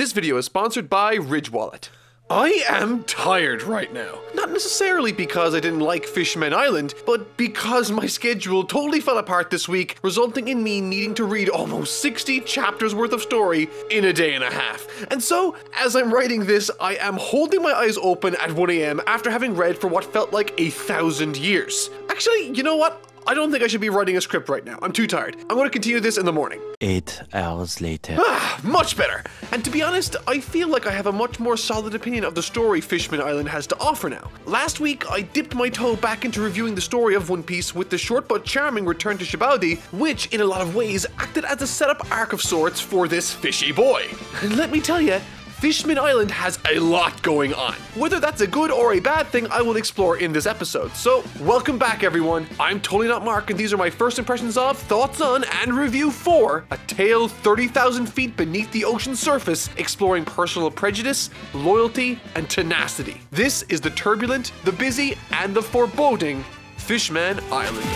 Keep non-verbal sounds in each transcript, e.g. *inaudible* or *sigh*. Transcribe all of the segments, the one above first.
This video is sponsored by Ridge Wallet. I am tired right now. Not necessarily because I didn't like Fishman Island, but because my schedule totally fell apart this week, resulting in me needing to read almost 60 chapters worth of story in a day and a half. And so, as I'm writing this, I am holding my eyes open at 1am after having read for what felt like a thousand years. Actually, you know what? I don't think I should be writing a script right now. I'm too tired. I'm going to continue this in the morning. Eight hours later. Ah, much better. And to be honest, I feel like I have a much more solid opinion of the story Fishman Island has to offer now. Last week, I dipped my toe back into reviewing the story of One Piece with the short but charming return to Sabaody, which in a lot of ways acted as a setup arc of sorts for this fishy boy. And let me tell you, Fishman Island has a lot going on. Whether that's a good or a bad thing, I will explore in this episode. So, welcome back, everyone. I'm totally not Mark, and these are my first impressions of, thoughts on, and review for A Tale 30,000 Feet Beneath the Ocean Surface, exploring personal prejudice, loyalty, and tenacity. This is the turbulent, the busy, and the foreboding Fishman Island.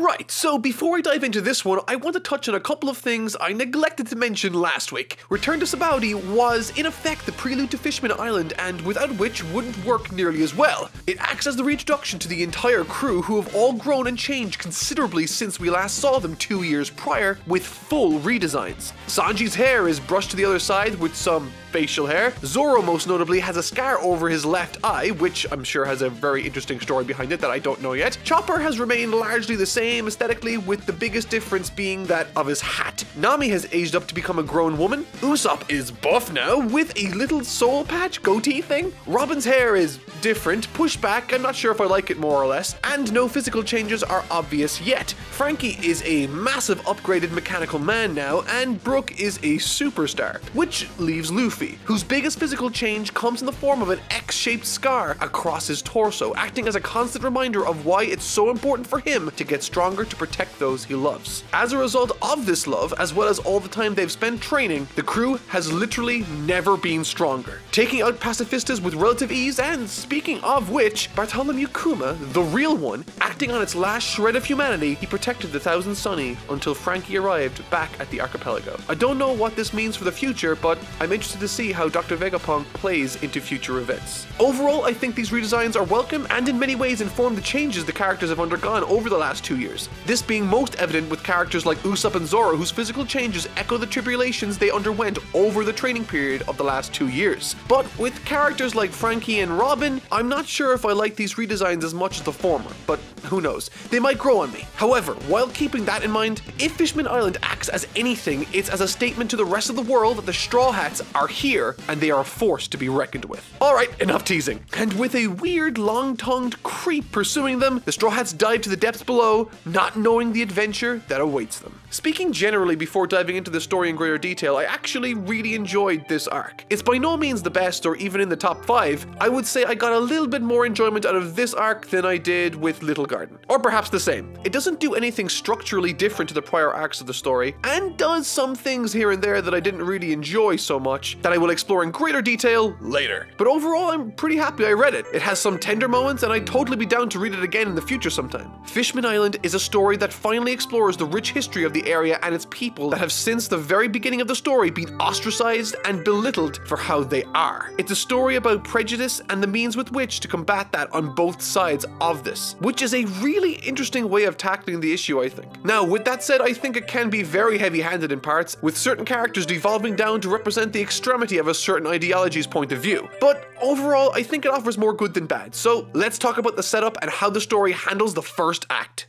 Right, so before I dive into this one, I want to touch on a couple of things I neglected to mention last week. Return to Sabaody was, in effect, the prelude to Fishman Island, and without which wouldn't work nearly as well. It acts as the reintroduction to the entire crew, who have all grown and changed considerably since we last saw them two years prior, with full redesigns. Sanji's hair is brushed to the other side with some facial hair. Zoro, most notably, has a scar over his left eye, which I'm sure has a very interesting story behind it that I don't know yet. Chopper has remained largely the same aesthetically, with the biggest difference being that of his hat. Nami has aged up to become a grown woman. Usopp is buff now, with a little soul patch goatee thing. Robin's hair is different, pushed back, I'm not sure if I like it more or less, and no physical changes are obvious yet. Franky is a massive upgraded mechanical man now, and Brook is a superstar, which leaves Luffy, whose biggest physical change comes in the form of an X-shaped scar across his torso, acting as a constant reminder of why it's so important for him to get stronger to protect those he loves. As a result of this love, as well as all the time they've spent training, the crew has literally never been stronger, taking out pacifistas with relative ease, and speaking of which, Bartholomew Kuma, the real one, acting on its last shred of humanity, he protected the Thousand Sunny until Franky arrived back at the archipelago. I don't know what this means for the future, but I'm interested to see how Dr. Vegapunk plays into future events. Overall, I think these redesigns are welcome and in many ways inform the changes the characters have undergone over the last two years. This being most evident with characters like Usopp and Zoro, whose physical changes echo the tribulations they underwent over the training period of the last two years. But with characters like Franky and Robin, I'm not sure if I like these redesigns as much as the former, but who knows? They might grow on me. However, while keeping that in mind, if Fishman Island acts as anything, it's as a statement to the rest of the world that the Straw Hats are here and they are a force to be reckoned with. Alright, enough teasing. And with a weird, long tongued creep pursuing them, the Straw Hats dive to the depths below, not knowing the adventure that awaits them. Speaking generally before diving into the story in greater detail, I actually really enjoyed this arc. It's by no means the best or even in the top 5. I would say I got a little bit more enjoyment out of this arc than I did with Little Garden. Or perhaps the same. It doesn't do anything structurally different to the prior arcs of the story, and does some things here and there that I didn't really enjoy so much that I will explore in greater detail later. But overall, I'm pretty happy I read it. It has some tender moments, and I'd totally be down to read it again in the future sometime. Fishman Island is a story that finally explores the rich history of the area and its people that have since the very beginning of the story been ostracized and belittled for how they are. It's a story about prejudice and the means with which to combat that on both sides of this, which is a really interesting way of tackling the issue, I think. Now, with that said, I think it can be very heavy-handed in parts, with certain characters devolving down to represent the extremity of a certain ideology's point of view. But overall, I think it offers more good than bad. So let's talk about the setup and how the story handles the first act.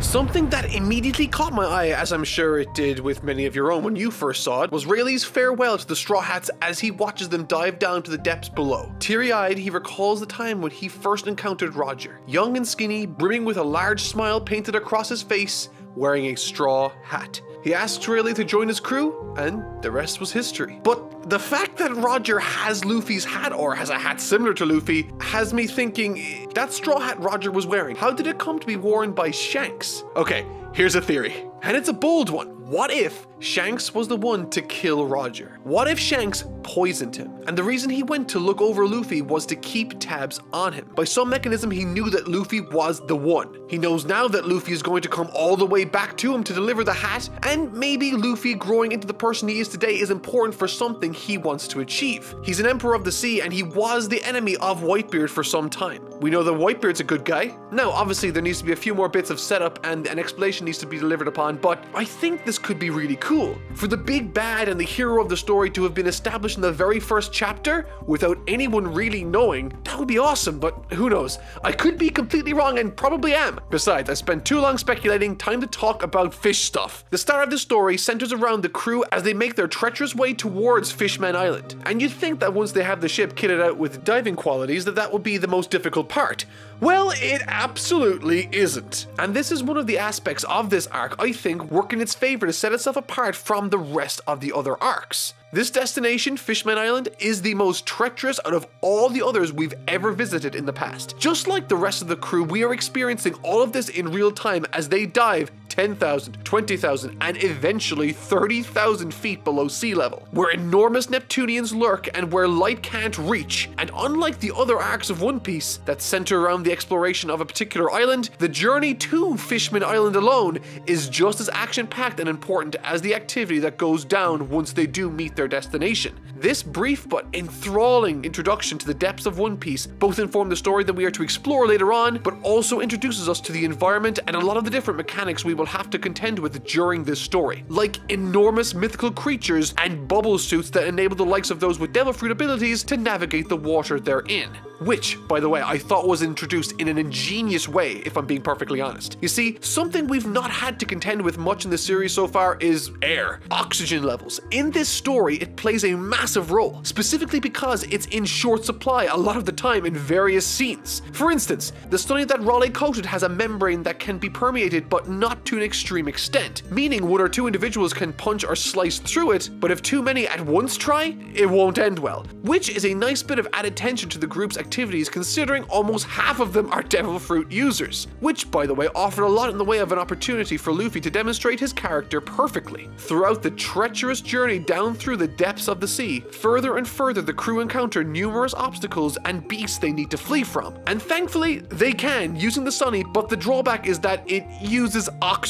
Something that immediately caught my eye, as I'm sure it did with many of your own when you first saw it, was Rayleigh's farewell to the Straw Hats as he watches them dive down to the depths below. Teary-eyed, he recalls the time when he first encountered Roger, young and skinny, brimming with a large smile painted across his face, wearing a straw hat. He asks Rayleigh to join his crew, and the rest was history. But the fact that Roger has Luffy's hat, or has a hat similar to Luffy, has me thinking, eh, that straw hat Roger was wearing, how did it come to be worn by Shanks? Okay, here's a theory, and it's a bold one. What if Shanks was the one to kill Roger? What if Shanks poisoned him? And the reason he went to look over Luffy was to keep tabs on him. By some mechanism, he knew that Luffy was the one. He knows now that Luffy is going to come all the way back to him to deliver the hat, and maybe Luffy growing into the person he is today is important for something he wants to achieve. He's an Emperor of the Sea, and he was the enemy of Whitebeard for some time. We know that Whitebeard's a good guy. Now, obviously, there needs to be a few more bits of setup and an explanation needs to be delivered upon, but I think this could be really cool. For the big bad and the hero of the story to have been established in the very first chapter without anyone really knowing, that would be awesome, but who knows? I could be completely wrong and probably am. Besides, I spent too long speculating, time to talk about fish stuff. The start of the story centers around the crew as they make their treacherous way towards Fishman Island. And you'd think that once they have the ship kitted out with diving qualities that that would be the most difficult part. Well, it absolutely isn't. And this is one of the aspects of this arc I think work in its favor to set itself apart from the rest of the other arcs. This destination, Fishman Island, is the most treacherous out of all the others we've ever visited in the past. Just like the rest of the crew, we are experiencing all of this in real time as they dive 10,000, 20,000, and eventually 30,000 feet below sea level, where enormous Neptunians lurk and where light can't reach. And unlike the other arcs of One Piece that center around the exploration of a particular island, the journey to Fishman Island alone is just as action packed and important as the activity that goes down once they do meet their destination. This brief but enthralling introduction to the depths of One Piece both inform the story that we are to explore later on, but also introduces us to the environment and a lot of the different mechanics we will have to contend with during this story, like enormous mythical creatures and bubble suits that enable the likes of those with devil fruit abilities to navigate the water they're in which, by the way, I thought was introduced in an ingenious way, if I'm being perfectly honest. You see, something we've not had to contend with much in the series so far is air, oxygen levels. In this story, it plays a massive role, specifically because it's in short supply a lot of the time in various scenes. For instance, the stunning that Rayleigh coated has a membrane that can be permeated but not to an extreme extent, meaning one or two individuals can punch or slice through it, but if too many at once try, it won't end well, which is a nice bit of added tension to the group's activities considering almost half of them are Devil Fruit users, which by the way offered a lot in the way of an opportunity for Luffy to demonstrate his character perfectly. Throughout the treacherous journey down through the depths of the sea, further and further the crew encounter numerous obstacles and beasts they need to flee from. And thankfully, they can using the Sunny, but the drawback is that it uses oxygen,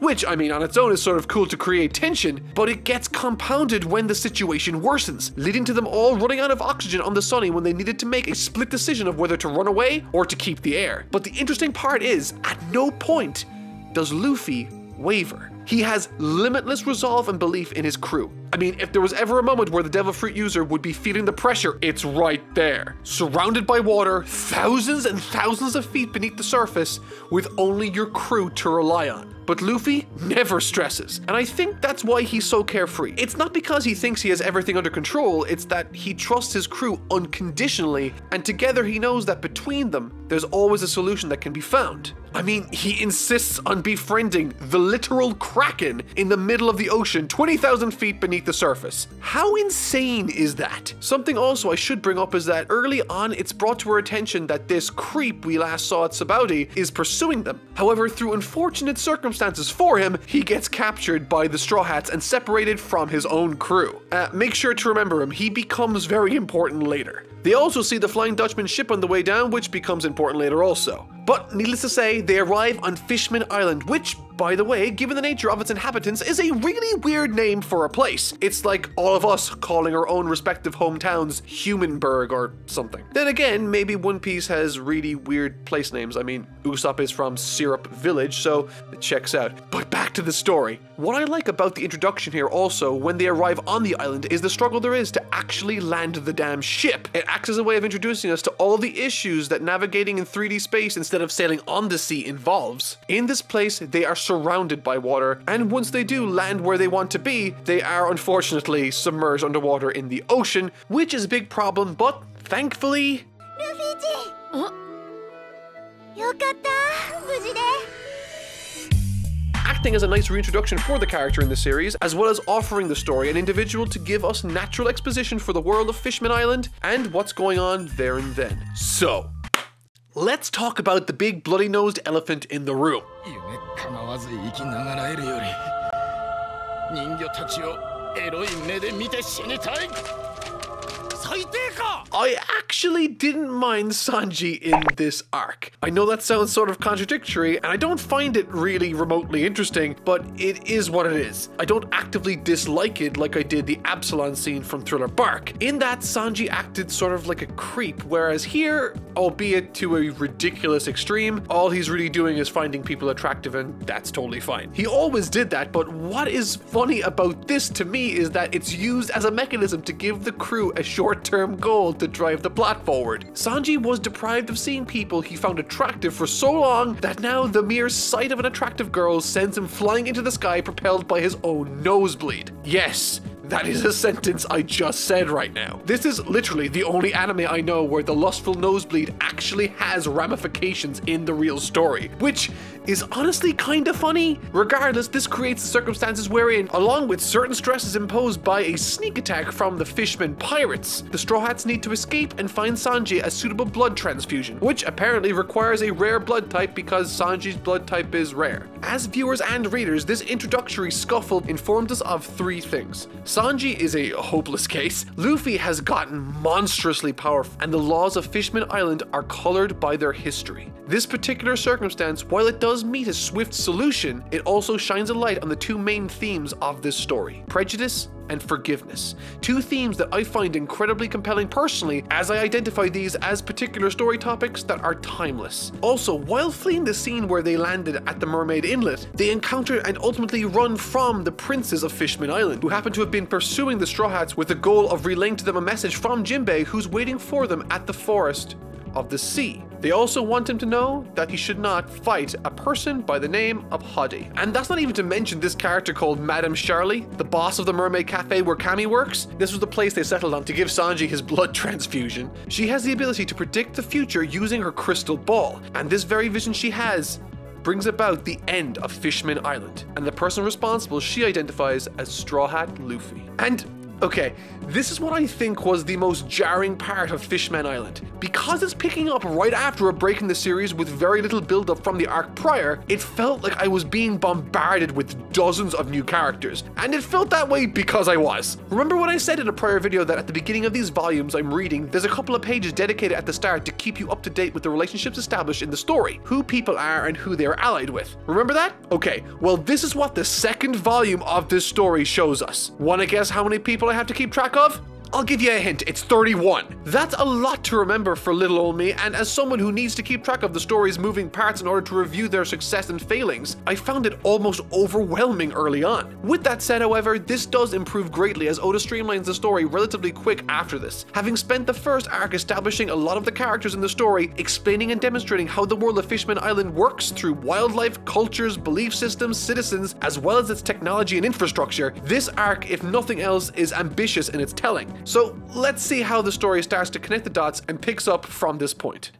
which I mean on its own is sort of cool to create tension, but it gets compounded when the situation worsens, leading to them all running out of oxygen on the Sunny when they needed to make a split decision of whether to run away or to keep the air. But the interesting part is, at no point does Luffy waver. He has limitless resolve and belief in his crew. I mean, if there was ever a moment where the Devil Fruit user would be feeling the pressure, it's right there. Surrounded by water, thousands and thousands of feet beneath the surface, with only your crew to rely on. But Luffy never stresses, and I think that's why he's so carefree. It's not because he thinks he has everything under control, it's that he trusts his crew unconditionally, and together he knows that between them, there's always a solution that can be found. I mean, he insists on befriending the literal Kraken in the middle of the ocean, 20,000 feet beneath the surface. How insane is that? Something also I should bring up is that early on it's brought to our attention that this creep we last saw at Sabaody is pursuing them. However, through unfortunate circumstances for him, he gets captured by the Straw Hats and separated from his own crew. Uh, make sure to remember him, he becomes very important later. They also see the Flying Dutchman ship on the way down, which becomes important later also. But needless to say, they arrive on Fishman Island, which, by the way, given the nature of its inhabitants, is a really weird name for a place. It's like all of us calling our own respective hometowns Humanburg or something. Then again, maybe One Piece has really weird place names. I mean, Usopp is from Syrup Village, so it checks out. But back to the story. What I like about the introduction here also, when they arrive on the island, is the struggle there is to actually land the damn ship. It acts as a way of introducing us to all the issues that navigating in 3D space instead of sailing on the sea involves. In this place, they are surrounded by water, and once they do land where they want to be, they are unfortunately submerged underwater in the ocean, which is a big problem, but thankfully, ルフィちよかった無事で acting as a nice reintroduction for the character in the series, as well as offering the story an individual to give us natural exposition for the world of Fishman Island and what's going on there and then. So, let's talk about the big bloody nosed elephant in the room. I actually didn't mind Sanji in this arc. I know that sounds sort of contradictory, and I don't find it really remotely interesting, but it is what it is. I don't actively dislike it like I did the Absalom scene from Thriller Bark. In that, Sanji acted sort of like a creep, whereas here, albeit to a ridiculous extreme, all he's really doing is finding people attractive, and that's totally fine. He always did that, but what is funny about this to me is that it's used as a mechanism to give the crew a short term goal to drive the plot forward. Sanji was deprived of seeing people he found attractive for so long that now the mere sight of an attractive girl sends him flying into the sky propelled by his own nosebleed. Yes, that is a sentence I just said right now. This is literally the only anime I know where the lustful nosebleed actually has ramifications in the real story, which is honestly kinda funny. Regardless, this creates the circumstances wherein, along with certain stresses imposed by a sneak attack from the Fishman pirates, the Straw Hats need to escape and find Sanji a suitable blood transfusion, which apparently requires a rare blood type because Sanji's blood type is rare. As viewers and readers, this introductory scuffle informs us of three things. Sanji is a hopeless case, Luffy has gotten monstrously powerful, and the laws of Fishman Island are colored by their history. This particular circumstance, while it does meet a swift solution, it also shines a light on the two main themes of this story prejudice and forgiveness. Two themes that I find incredibly compelling personally as I identify these as particular story topics that are timeless. Also, while fleeing the scene where they landed at the Mermaid Inlet, they encounter and ultimately run from the princes of Fishman Island, who happen to have been pursuing the Straw Hats with the goal of relaying to them a message from Jinbei who's waiting for them at the forest of the sea. They also want him to know that he should not fight a person by the name of Hody. And that's not even to mention this character called Madame Charlie, the boss of the Mermaid Cafe where Kami works. This was the place they settled on to give Sanji his blood *laughs* transfusion. She has the ability to predict the future using her crystal ball, and this very vision she has brings about the end of Fishman Island, and the person responsible she identifies as Straw Hat Luffy. And Okay, this is what I think was the most jarring part of Fishman Island. Because it's picking up right after a break in the series with very little build up from the arc prior, it felt like I was being bombarded with dozens of new characters. And it felt that way because I was. Remember when I said in a prior video that at the beginning of these volumes I'm reading, there's a couple of pages dedicated at the start to keep you up to date with the relationships established in the story, who people are and who they are allied with. Remember that? Okay, well this is what the second volume of this story shows us. Wanna guess how many people I have to keep track of? I'll give you a hint, it's 31. That's a lot to remember for little old me, and as someone who needs to keep track of the story's moving parts in order to review their success and failings, I found it almost overwhelming early on. With that said, however, this does improve greatly as Oda streamlines the story relatively quick after this, having spent the first arc establishing a lot of the characters in the story, explaining and demonstrating how the world of Fishman Island works through wildlife, cultures, belief systems, citizens, as well as its technology and infrastructure. This arc, if nothing else, is ambitious in its telling. So let's see how the story starts to connect the dots and picks up from this point.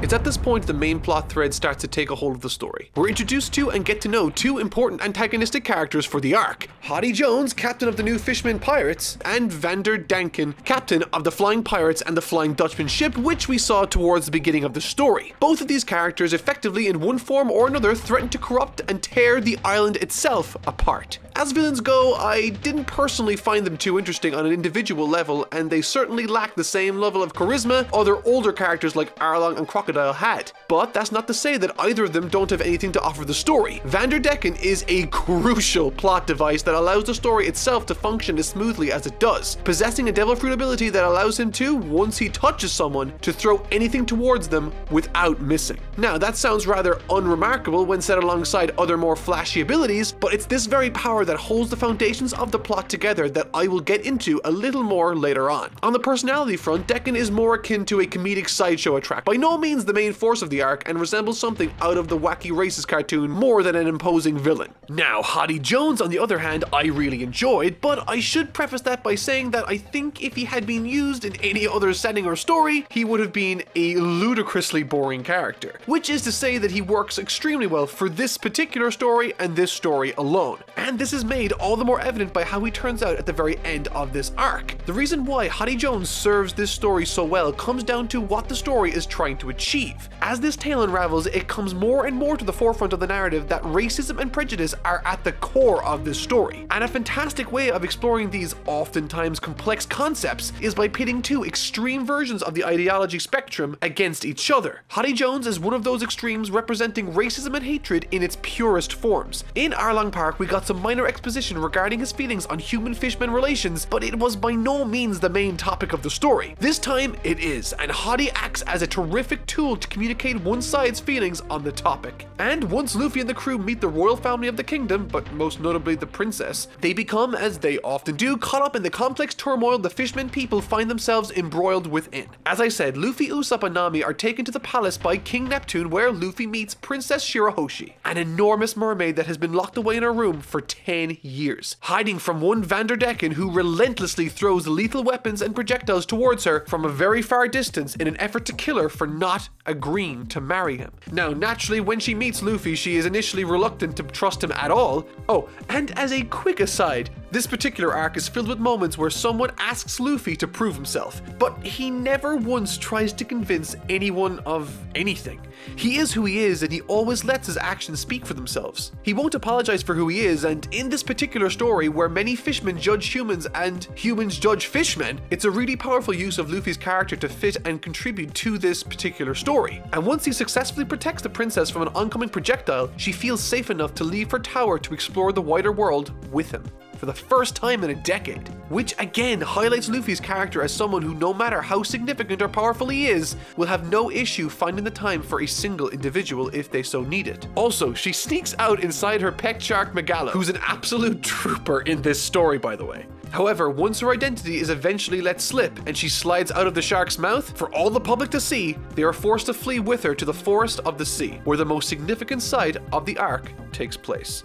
It's at this point the main plot thread starts to take a hold of the story. We're introduced to and get to know two important antagonistic characters for the arc. Hody Jones, captain of the new Fishman Pirates, and Vander Decken, captain of the Flying Pirates and the Flying Dutchman ship, which we saw towards the beginning of the story. Both of these characters effectively in one form or another threaten to corrupt and tear the island itself apart. As villains go, I didn't personally find them too interesting on an individual level, and they certainly lack the same level of charisma other older characters like Arlong and Crocodile had. But that's not to say that either of them don't have anything to offer the story. Vanderdecken is a crucial plot device that allows the story itself to function as smoothly as it does, possessing a devil fruit ability that allows him to, once he touches someone, to throw anything towards them without missing. Now, that sounds rather unremarkable when set alongside other more flashy abilities, but it's this very power that holds the foundations of the plot together that I will get into a little more later on. On the personality front, Decken is more akin to a comedic sideshow attract, by no means the main force of the arc, and resembles something out of the Wacky Races cartoon more than an imposing villain. Now, Hody Jones, on the other hand, I really enjoyed, but I should preface that by saying that I think if he had been used in any other setting or story, he would have been a ludicrously boring character. Which is to say that he works extremely well for this particular story and this story alone. And this is is made all the more evident by how he turns out at the very end of this arc. The reason why Hody Jones serves this story so well comes down to what the story is trying to achieve. As this tale unravels, it comes more and more to the forefront of the narrative that racism and prejudice are at the core of this story. And a fantastic way of exploring these oftentimes complex concepts is by pitting two extreme versions of the ideology spectrum against each other. Hody Jones is one of those extremes representing racism and hatred in its purest forms. In Arlong Park, we got some minor exposition regarding his feelings on human-fishman relations, but it was by no means the main topic of the story. This time, it is, and Hody acts as a terrific tool to communicate one side's feelings on the topic. And once Luffy and the crew meet the royal family of the kingdom, but most notably the princess, they become, as they often do, caught up in the complex turmoil the fishmen people find themselves embroiled within. As I said, Luffy, Usopp, and Nami are taken to the palace by King Neptune where Luffy meets Princess Shirahoshi, an enormous mermaid that has been locked away in her room for 10 years, hiding from one Vanderdecken who relentlessly throws lethal weapons and projectiles towards her from a very far distance in an effort to kill her for not agreeing to marry him. Now, naturally, when she meets Luffy, she is initially reluctant to trust him at all. Oh, and as a quick aside, this particular arc is filled with moments where someone asks Luffy to prove himself, but he never once tries to convince anyone of anything. He is who he is, and he always lets his actions speak for themselves. He won't apologize for who he is, and in this particular story, where many fishmen judge humans and humans judge fishmen, it's a really powerful use of Luffy's character to fit and contribute to this particular story. And once he successfully protects the princess from an oncoming projectile, she feels safe enough to leave her tower to explore the wider world with him for the first time in a decade, which again highlights Luffy's character as someone who, no matter how significant or powerful he is, will have no issue finding the time for a single individual if they so need it. Also, she sneaks out inside her pet shark Megalo, who's an absolute *laughs* trooper in this story, by the way. However, once her identity is eventually let slip and she slides out of the shark's mouth, for all the public to see, they are forced to flee with her to the Forest of the Sea, where the most significant side of the arc takes place.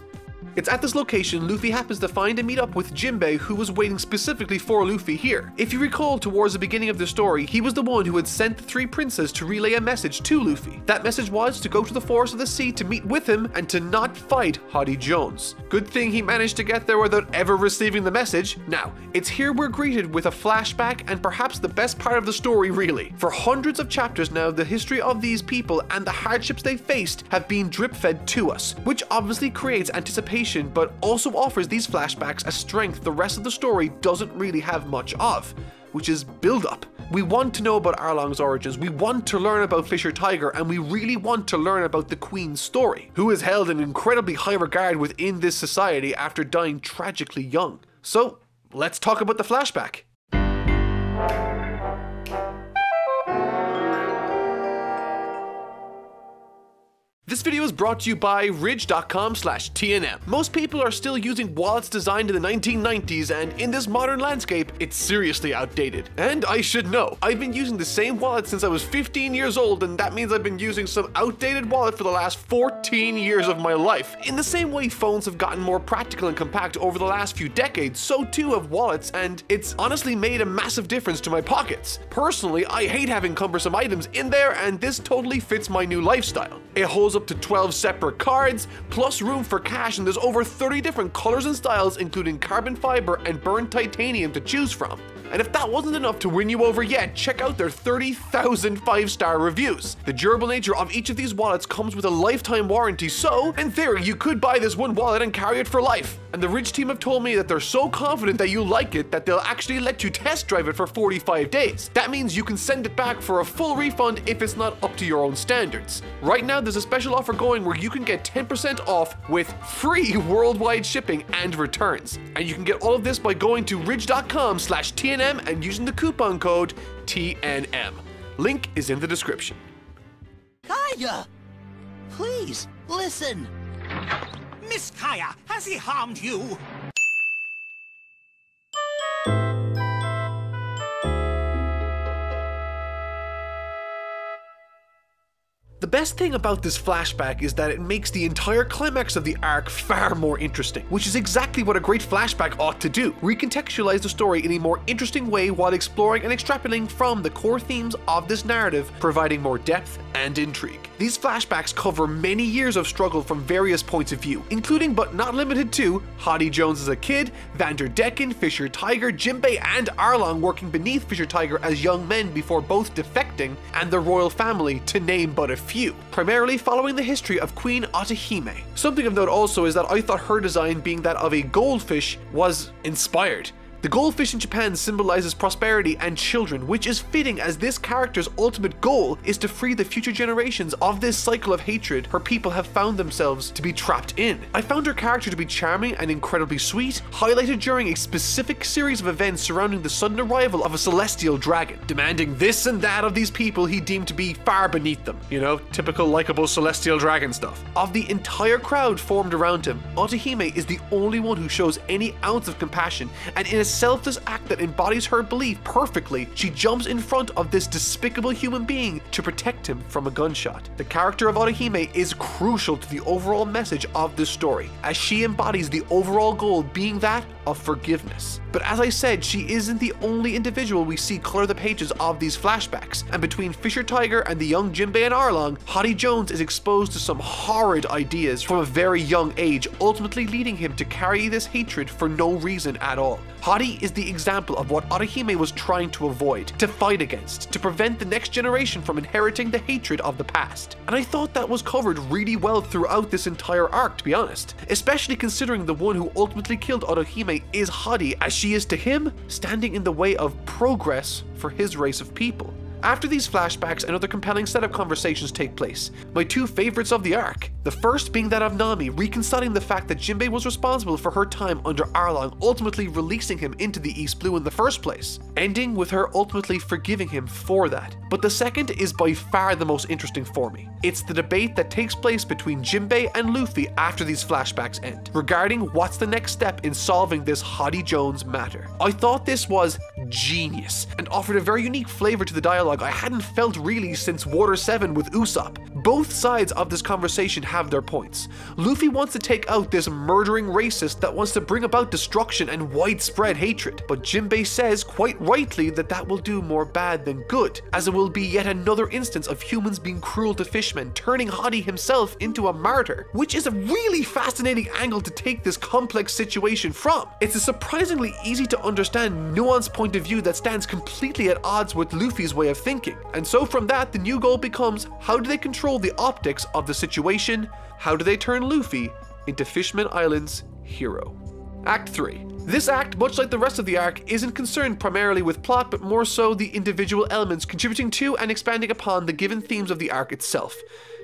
It's at this location Luffy happens to find and meet up with Jinbei who was waiting specifically for Luffy here. If you recall towards the beginning of the story, he was the one who had sent the three princes to relay a message to Luffy. That message was to go to the Forest of the Sea to meet with him and to not fight Hody Jones. Good thing he managed to get there without ever receiving the message. Now, it's here we're greeted with a flashback and perhaps the best part of the story really. For hundreds of chapters now, the history of these people and the hardships they faced have been drip fed to us, which obviously creates anticipation but also offers these flashbacks a strength the rest of the story doesn't really have much of, which is build up. We want to know about Arlong's origins, we want to learn about Fisher Tiger, and we really want to learn about the Queen's story, who is held in incredibly high regard within this society after dying tragically young. So, let's talk about the flashback. This video is brought to you by ridge.com slash TNM. Most people are still using wallets designed in the 1990s and in this modern landscape, it's seriously outdated. And I should know, I've been using the same wallet since I was 15 years old and that means I've been using some outdated wallet for the last 14 years of my life. In the same way phones have gotten more practical and compact over the last few decades, so too have wallets and it's honestly made a massive difference to my pockets. Personally, I hate having cumbersome items in there and this totally fits my new lifestyle. It holds up to 12 separate cards, plus room for cash, and there's over 30 different colors and styles, including carbon fiber and burnt titanium to choose from. And if that wasn't enough to win you over yet, check out their 30,000 five-star reviews. The durable nature of each of these wallets comes with a lifetime warranty, so in theory, you could buy this one wallet and carry it for life. And the Ridge team have told me that they're so confident that you like it that they'll actually let you test drive it for 45 days. That means you can send it back for a full refund if it's not up to your own standards. Right now, there's a special offer going where you can get 10% off with free worldwide shipping and returns. And you can get all of this by going to ridge.com slash TNM and using the coupon code TNM. Link is in the description. Kaya! Please, listen! Miss Kaya, has he harmed you? The best thing about this flashback is that it makes the entire climax of the arc far more interesting, which is exactly what a great flashback ought to do. Recontextualize the story in a more interesting way while exploring and extrapolating from the core themes of this narrative, providing more depth and intrigue. These flashbacks cover many years of struggle from various points of view, including but not limited to Hody Jones as a kid, Vander Decken, Fisher Tiger, Jinbei, and Arlong working beneath Fisher Tiger as young men before both defecting, and the royal family, to name but a few, primarily following the history of Queen Otohime. Something of note also is that I thought her design being that of a goldfish was inspired. The goldfish in Japan symbolizes prosperity and children, which is fitting as this character's ultimate goal is to free the future generations of this cycle of hatred her people have found themselves to be trapped in. I found her character to be charming and incredibly sweet, highlighted during a specific series of events surrounding the sudden arrival of a celestial dragon, demanding this and that of these people he deemed to be far beneath them. You know, typical likable celestial dragon stuff. Of the entire crowd formed around him, Otohime is the only one who shows any ounce of compassion, and in selfless act that embodies her belief perfectly, she jumps in front of this despicable human being to protect him from a gunshot. The character of Otohime is crucial to the overall message of this story, as she embodies the overall goal being that of forgiveness. But as I said, she isn't the only individual we see color the pages of these flashbacks, and between Fisher Tiger and the young Jinbei and Arlong, Hody Jones is exposed to some horrid ideas from a very young age, ultimately leading him to carry this hatred for no reason at all. Hody is the example of what Otohime was trying to avoid, to fight against, to prevent the next generation from inheriting the hatred of the past. And I thought that was covered really well throughout this entire arc, to be honest, especially considering the one who ultimately killed Is Hody as she is to him, standing in the way of progress for his race of people. After these flashbacks and other compelling setup conversations take place, my two favorites of the arc, the first being that of Nami reconciling the fact that Jinbei was responsible for her time under Arlong, ultimately releasing him into the East Blue in the first place, ending with her ultimately forgiving him for that. But the second is by far the most interesting for me. It's the debate that takes place between Jinbei and Luffy after these flashbacks end, regarding what's the next step in solving this Hody Jones matter. I thought this was genius and offered a very unique flavor to the dialogue I hadn't felt really since Water 7 with Usopp. Both sides of this conversation have their points. Luffy wants to take out this murdering racist that wants to bring about destruction and widespread hatred, but Jinbei says quite rightly that that will do more bad than good, as it will be yet another instance of humans being cruel to fishmen, turning Hody himself into a martyr, which is a really fascinating angle to take this complex situation from. It's a surprisingly easy to understand, nuanced point of view that stands completely at odds with Luffy's way of thinking. And so from that, the new goal becomes how do they control the optics of the situation? How do they turn Luffy into Fishman Island's hero? Act 3. This act, much like the rest of the arc, isn't concerned primarily with plot, but more so the individual elements contributing to and expanding upon the given themes of the arc itself.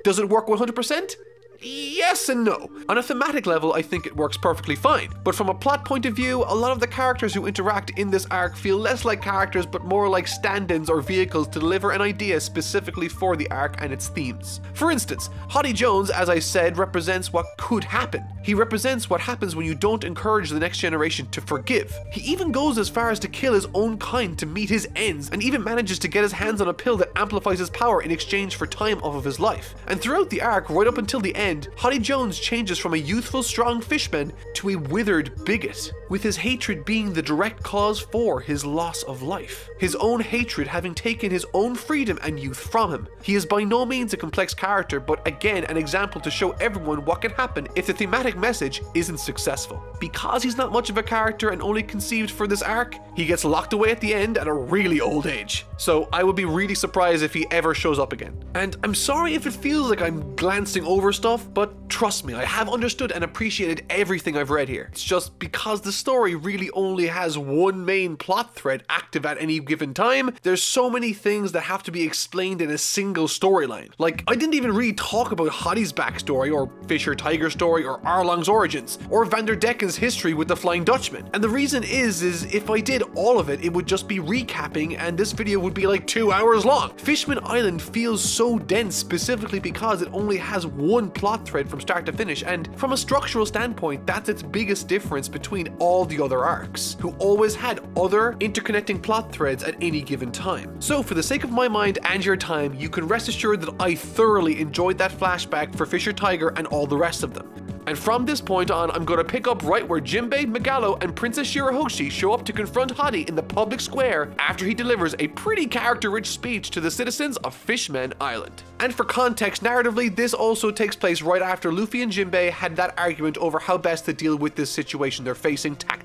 Does it work 100%? Yes and no. On a thematic level, I think it works perfectly fine, but from a plot point of view, a lot of the characters who interact in this arc feel less like characters but more like stand ins or vehicles to deliver an idea specifically for the arc and its themes. For instance, Hody Jones, as I said, represents what could happen. He represents what happens when you don't encourage the next generation to forgive. He even goes as far as to kill his own kind to meet his ends, and even manages to get his hands on a pill that amplifies his power in exchange for time off of his life. And throughout the arc, right up until the end, Hody Jones changes from a youthful, strong fishman to a withered bigot, with his hatred being the direct cause for his loss of life. His own hatred having taken his own freedom and youth from him. He is by no means a complex character, but again, an example to show everyone what can happen if the thematic message isn't successful. Because he's not much of a character and only conceived for this arc, he gets locked away at the end at a really old age. So I would be really surprised if he ever shows up again. And I'm sorry if it feels like I'm glancing over stuff, but trust me, I have understood and appreciated everything I've read here. It's just because the story really only has one main plot thread active at any given time, there's so many things that have to be explained in a single storyline. Like, I didn't even really talk about Hody's backstory, or Fisher Tiger story, or Arlong's origins, or Vander Decken's history with the Flying Dutchman. And the reason is, is if I did all of it, it would just be recapping and this video would be like two hours long. Fishman Island feels so dense specifically because it only has one plot thread from start to finish, and from a structural standpoint, that's its biggest difference between all the other arcs, who always had other interconnecting plot threads at any given time. So, for the sake of my mind and your time, you can rest assured that I thoroughly enjoyed that flashback for Fisher Tiger and all the rest of them. And from this point on, I'm to pick up right where Jinbei, Megalo, and Princess Shirahoshi show up to confront Hody in the public square after he delivers a pretty character-rich speech to the citizens of Fishman Island. And for context, narratively, this also takes place right after Luffy and Jinbei had that argument over how best to deal with this situation they're facing tactfully.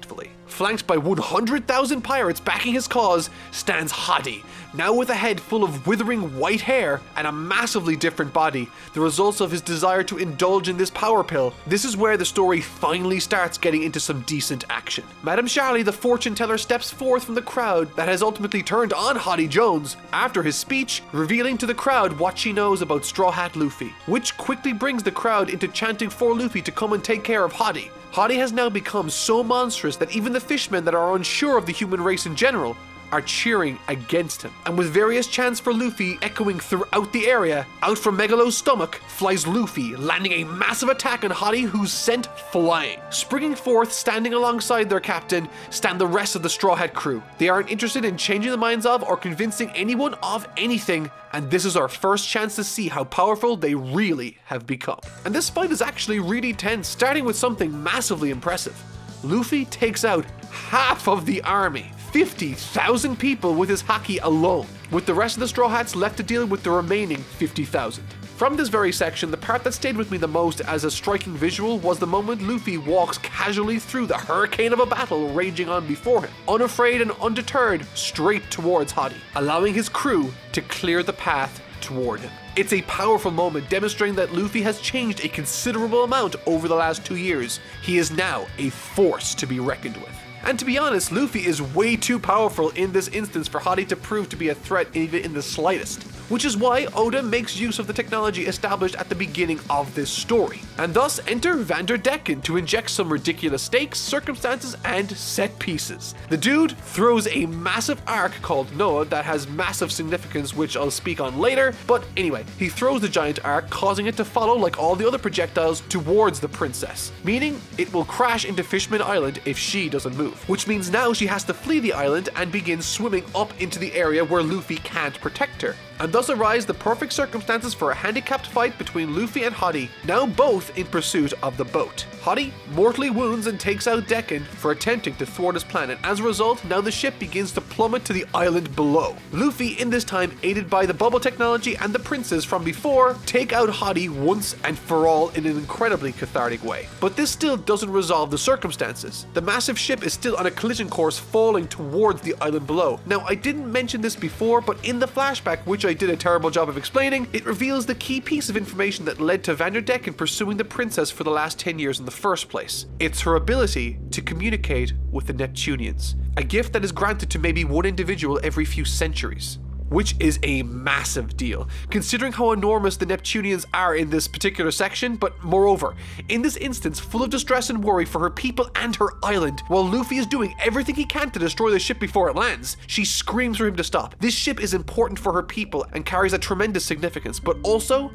Flanked by 100,000 pirates backing his cause, stands Hody, now with a head full of withering white hair and a massively different body, the results of his desire to indulge in this power pill. This is where the story finally starts getting into some decent action. Madame Charlie, the fortune teller, steps forth from the crowd that has ultimately turned on Hody Jones after his speech, revealing to the crowd what she knows about Straw Hat Luffy, which quickly brings the crowd into chanting for Luffy to come and take care of Hody. Hody has now become so monstrous that even the fishmen that are unsure of the human race in general are cheering against him. And with various chants for Luffy echoing throughout the area, out from Megalo's stomach flies Luffy, landing a massive attack on Hody, who's sent flying. Springing forth, standing alongside their captain, stand the rest of the Straw Hat crew. They aren't interested in changing the minds of or convincing anyone of anything, and this is our first chance to see how powerful they really have become. And this fight is actually really tense, starting with something massively impressive. Luffy takes out half of the army 50,000 people with his haki alone, with the rest of the Straw Hats left to deal with the remaining 50,000. From this very section, the part that stayed with me the most as a striking visual was the moment Luffy walks casually through the hurricane of a battle raging on before him, unafraid and undeterred, straight towards Hody, allowing his crew to clear the path toward him. It's a powerful moment demonstrating that Luffy has changed a considerable amount over the last two years. He is now a force to be reckoned with. And to be honest, Luffy is way too powerful in this instance for Hody to prove to be a threat even in the slightest. Which is why Oda makes use of the technology established at the beginning of this story. And thus enter Vanderdecken to inject some ridiculous stakes, circumstances, and set pieces. The dude throws a massive ark called Noah that has massive significance, which I'll speak on later. But anyway, he throws the giant ark, causing it to follow like all the other projectiles towards the princess, meaning it will crash into Fishman Island if she doesn't move which means now she has to flee the island and begin swimming up into the area where Luffy can't protect her. And thus arise the perfect circumstances for a handicapped fight between Luffy and Hody, now both in pursuit of the boat. Hody mortally wounds and takes out Decken for attempting to thwart his plan, and as a result, now the ship begins to plummet to the island below. Luffy, in this time aided by the bubble technology and the princes from before, take out Hody once and for all in an incredibly cathartic way. But this still doesn't resolve the circumstances. The massive ship is still on a collision course falling towards the island below. Now, I didn't mention this before, but in the flashback, which I did a terrible job of explaining, it reveals the key piece of information that led to Vanderdecken pursuing the princess for the last 10 years in the first place. It's her ability to communicate with the Neptunians, a gift that is granted to maybe one individual every few centuries which is a massive deal, considering how enormous the Neptunians are in this particular section, but moreover, in this instance, full of distress and worry for her people and her island, while Luffy is doing everything he can to destroy the ship before it lands, she screams for him to stop. This ship is important for her people and carries a tremendous significance, but also,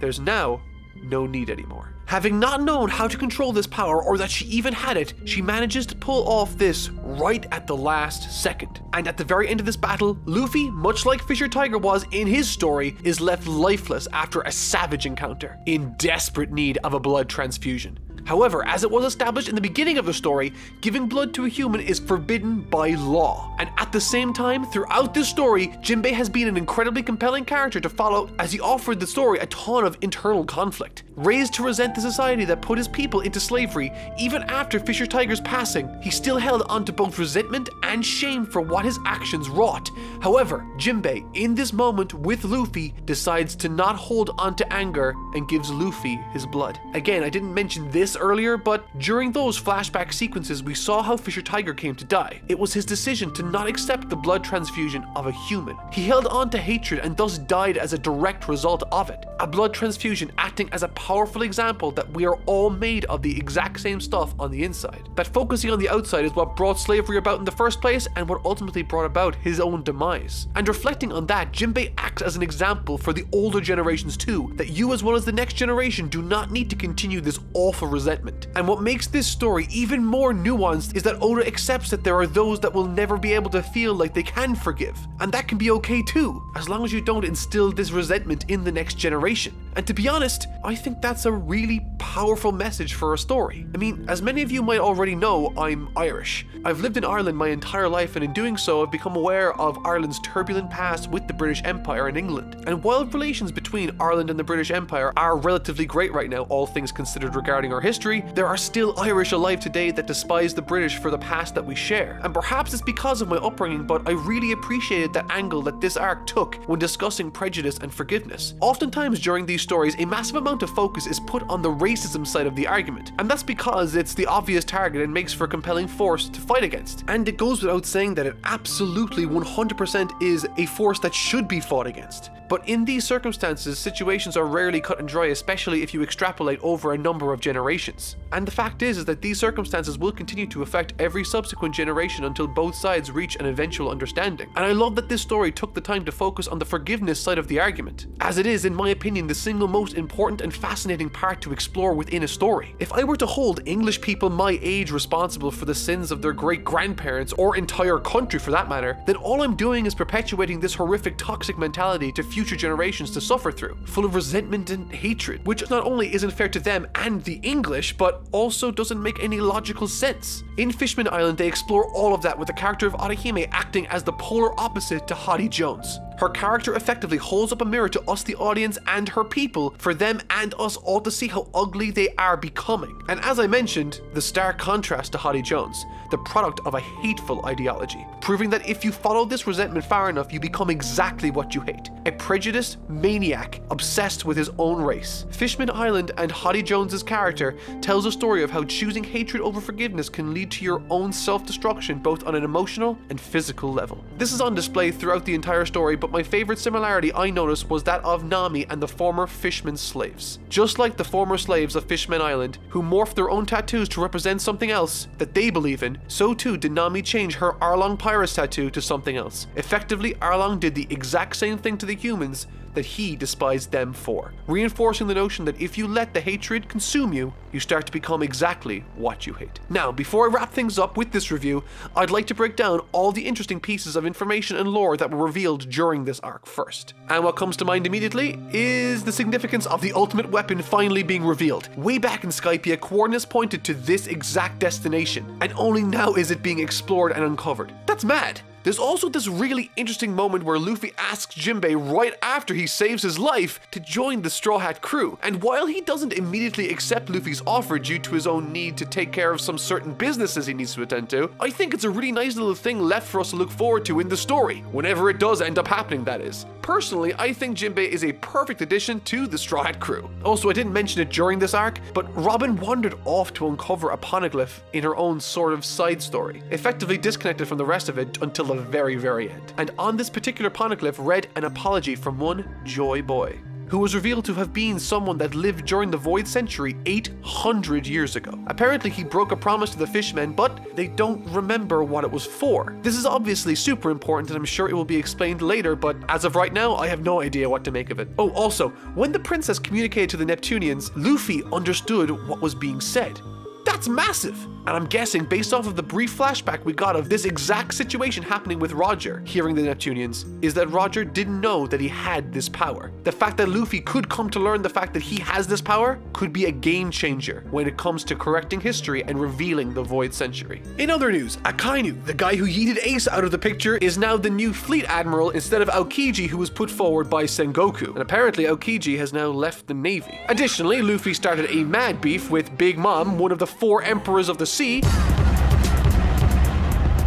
there's now no need anymore. Having not known how to control this power or that she even had it, she manages to pull off this right at the last second. And at the very end of this battle, Luffy, much like Fisher Tiger was in his story, is left lifeless after a savage encounter, in desperate need of a blood transfusion. However, as it was established in the beginning of the story, giving blood to a human is forbidden by law. And at the same time, throughout this story, Jinbei has been an incredibly compelling character to follow as he offered the story a ton of internal conflict. Raised to resent the society that put his people into slavery, even after Fisher Tiger's passing, he still held onto both resentment and shame for what his actions wrought. However, Jinbei, in this moment with Luffy, decides to not hold onto anger and gives Luffy his blood. Again, I didn't mention this earlier, but during those flashback sequences, we saw how Fisher Tiger came to die. It was his decision to not accept the blood transfusion of a human. He held on to hatred and thus died as a direct result of it. A blood transfusion acting as a powerful example that we are all made of the exact same stuff on the inside. That focusing on the outside is what brought slavery about in the first place and what ultimately brought about his own demise. And reflecting on that, Jinbei acts as an example for the older generations too, that you as well as the next generation do not need to continue this awful resentment. And what makes this story even more nuanced is that Oda accepts that there are those that will never be able to feel like they can forgive. And that can be okay too, as long as you don't instill this resentment in the next generation. And to be honest, I think that's a really powerful message for a story. I mean, as many of you might already know, I'm Irish. I've lived in Ireland my entire life, and in doing so, I've become aware of Ireland's turbulent past with the British Empire and England. And while relations between Ireland and the British Empire are relatively great right now, all things considered regarding our history, there are still Irish alive today that despise the British for the past that we share. And perhaps it's because of my upbringing, but I really appreciated that angle that this arc took when discussing prejudice and forgiveness. Oftentimes during these stories, a massive amount of focus is put on the racism side of the argument, and that's because it's the obvious target and makes for a compelling force to fight against. And it goes without saying that it absolutely 100% is a force that should be fought against. But in these circumstances, situations are rarely cut and dry, especially if you extrapolate over a number of generations. And the fact is, is that these circumstances will continue to affect every subsequent generation until both sides reach an eventual understanding. And I love that this story took the time to focus on the forgiveness side of the argument, as it is, in my opinion, the single most important and fascinating part to explore within a story. If I were to hold English people my age responsible for the sins of their great grandparents, or entire country for that matter, then all I'm doing is perpetuating this horrific toxic mentality to future generations to suffer through, full of resentment and hatred, which not only isn't fair to them and the English, but also doesn't make any logical sense. In Fishman Island, they explore all of that with the character of Otohime acting as the polar opposite to Hody Jones. Her character effectively holds up a mirror to us, the audience, and her people, for them and us all to see how ugly they are becoming. And as I mentioned, the stark contrast to Hody Jones, the product of a hateful ideology, proving that if you follow this resentment far enough, you become exactly what you hate a prejudiced maniac obsessed with his own race. Fishman Island and Hody Jones's character tells a story of how choosing hatred over forgiveness can lead to your own self destruction, both on an emotional and physical level. This is on display throughout the entire story, but my favorite similarity I noticed was that of Nami and the former Fishman slaves. Just like the former slaves of Fishman Island, who morphed their own tattoos to represent something else that they believe in, so too did Nami change her Arlong Pirates tattoo to something else. Effectively, Arlong did the exact same thing to the humans that he despised them for, reinforcing the notion that if you let the hatred consume you, you start to become exactly what you hate. Now, before I wrap things up with this review, I'd like to break down all the interesting pieces of information and lore that were revealed during this arc first. And what comes to mind immediately is the significance of the ultimate weapon finally being revealed. Way back in Skypiea, coordinates pointed to this exact destination, and only now is it being explored and uncovered. That's mad! There's also this really interesting moment where Luffy asks Jinbei right after he saves his life to join the Straw Hat crew. And while he doesn't immediately accept Luffy's offer due to his own need to take care of some certain businesses he needs to attend to, I think it's a really nice little thing left for us to look forward to in the story, whenever it does end up happening, that is. Personally, I think Jinbei is a perfect addition to the Straw Hat crew. Also, I didn't mention it during this arc, but Robin wandered off to uncover a poneglyph in her own sort of side story, effectively disconnected from the rest of it until the very, very end. And on this particular poneglyph read an apology from one Joy Boy who was revealed to have been someone that lived during the Void Century 800 years ago. Apparently, he broke a promise to the fishmen, but they don't remember what it was for. This is obviously super important, and I'm sure it will be explained later, but as of right now, I have no idea what to make of it. Oh, also, when the princess communicated to the Neptunians, Luffy understood what was being said. That's massive! And I'm guessing, based off of the brief flashback we got of this exact situation happening with Roger, hearing the Neptunians, is that Roger didn't know that he had this power. The fact that Luffy could come to learn the fact that he has this power could be a game changer when it comes to correcting history and revealing the Void Century. In other news, Akainu, the guy who yeeted Ace out of the picture, is now the new fleet admiral instead of Aokiji who was put forward by Sengoku. And apparently Aokiji has now left the navy. Additionally, Luffy started a mad beef with Big Mom, one of the four emperors of the sea,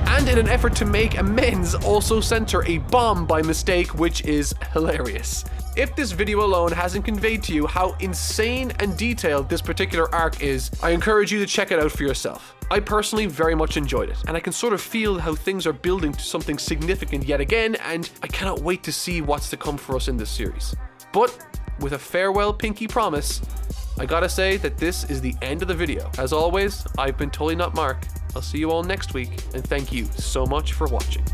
and in an effort to make amends, also sent her a bomb by mistake, which is hilarious. If this video alone hasn't conveyed to you how insane and detailed this particular arc is, I encourage you to check it out for yourself. I personally very much enjoyed it, and I can sort of feel how things are building to something significant yet again, and I cannot wait to see what's to come for us in this series. But with a farewell pinky promise, I gotta say that this is the end of the video. As always, I've been Totally Not Mark. I'll see you all next week, and thank you so much for watching.